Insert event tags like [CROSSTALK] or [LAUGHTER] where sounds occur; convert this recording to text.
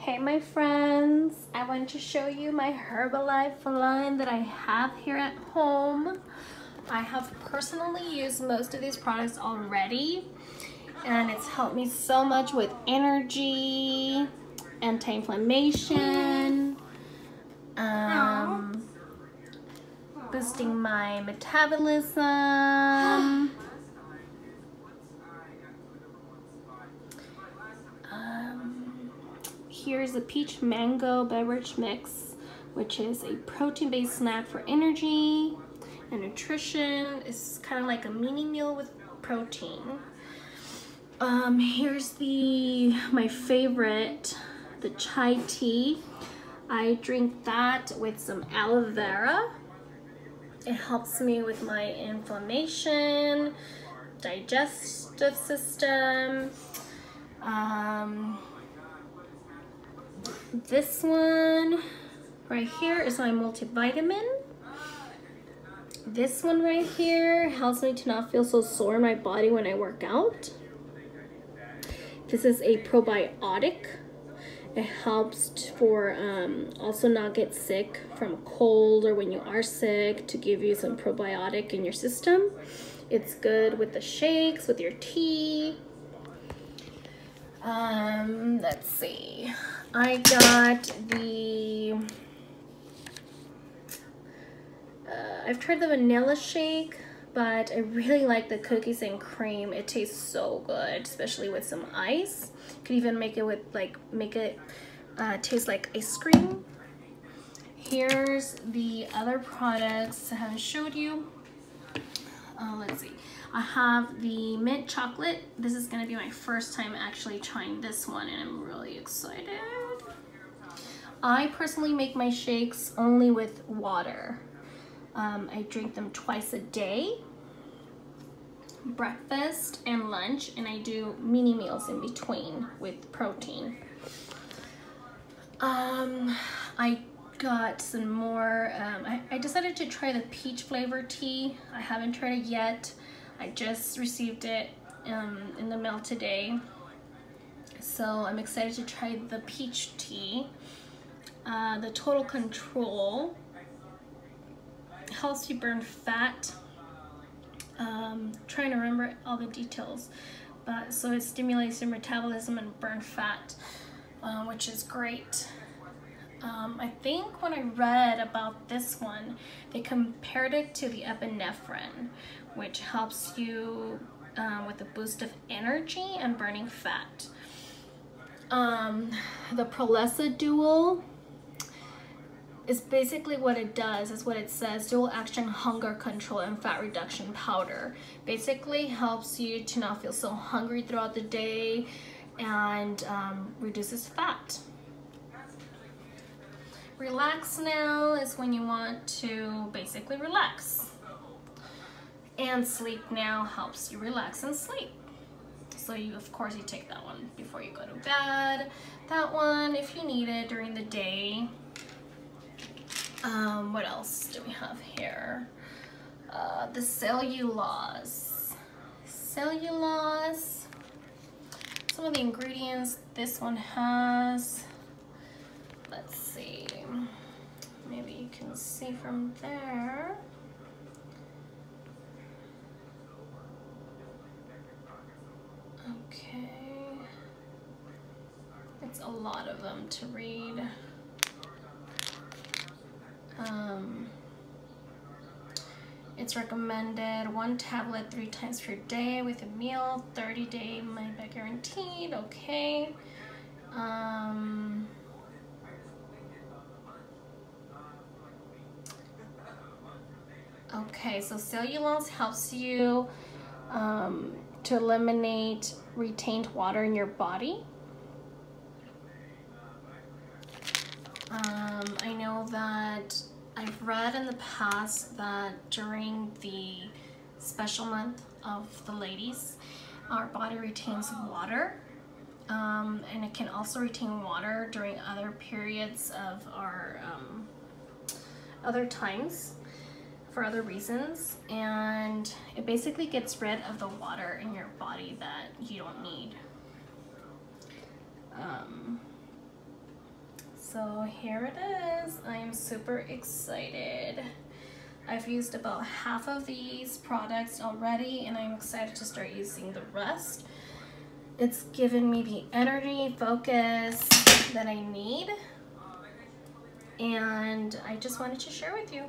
Hey my friends, I want to show you my Herbalife line that I have here at home. I have personally used most of these products already and it's helped me so much with energy, anti-inflammation, um, boosting my metabolism, [GASPS] [LAUGHS] here's a peach mango beverage mix, which is a protein-based snack for energy and nutrition. It's kind of like a mini meal with protein. Um, here's the my favorite, the chai tea. I drink that with some aloe vera. It helps me with my inflammation, digestive system, um, this one right here is my multivitamin. This one right here helps me to not feel so sore in my body when I work out. This is a probiotic. It helps for um, also not get sick from cold or when you are sick to give you some probiotic in your system. It's good with the shakes, with your tea. Um, let's see. I got the, uh, I've tried the vanilla shake, but I really like the cookies and cream. It tastes so good, especially with some ice. You could even make it with like, make it uh, taste like ice cream. Here's the other products I haven't showed you. Uh, let's see. I have the mint chocolate. This is gonna be my first time actually trying this one and I'm really excited. I personally make my shakes only with water. Um, I drink them twice a day, breakfast and lunch, and I do mini meals in between with protein. Um, I got some more, um, I, I decided to try the peach flavor tea. I haven't tried it yet. I just received it um, in the mail today. So I'm excited to try the peach tea. Uh, the total control helps you burn fat. Um, trying to remember all the details, but so it stimulates your metabolism and burn fat, uh, which is great. Um, I think when I read about this one, they compared it to the epinephrine, which helps you uh, with a boost of energy and burning fat. Um, the Prolessa Dual is basically what it does is what it says dual action hunger control and fat reduction powder basically helps you to not feel so hungry throughout the day and um, reduces fat relax now is when you want to basically relax and sleep now helps you relax and sleep so you of course you take that one before you go to bed that one if you need it during the day um, what else do we have here? Uh, the Cell-U-Loss. Cell-U-Loss. Some of the ingredients this one has. Let's see. Can see from there. Okay. It's a lot of them to read. Um, it's recommended one tablet three times per day with a meal, 30 day money back guaranteed, okay. Um, okay, so Cell-U-Loss helps you um, to eliminate retained water in your body. Um, I know that I've read in the past that during the special month of the ladies, our body retains water. Um, and it can also retain water during other periods of our um, other times for other reasons and it basically gets rid of the water in your body that you don't need um, So here it is. I am super excited. I've used about half of these products already and I'm excited to start using the rest. It's given me the energy, focus that I need. And I just wanted to share with you.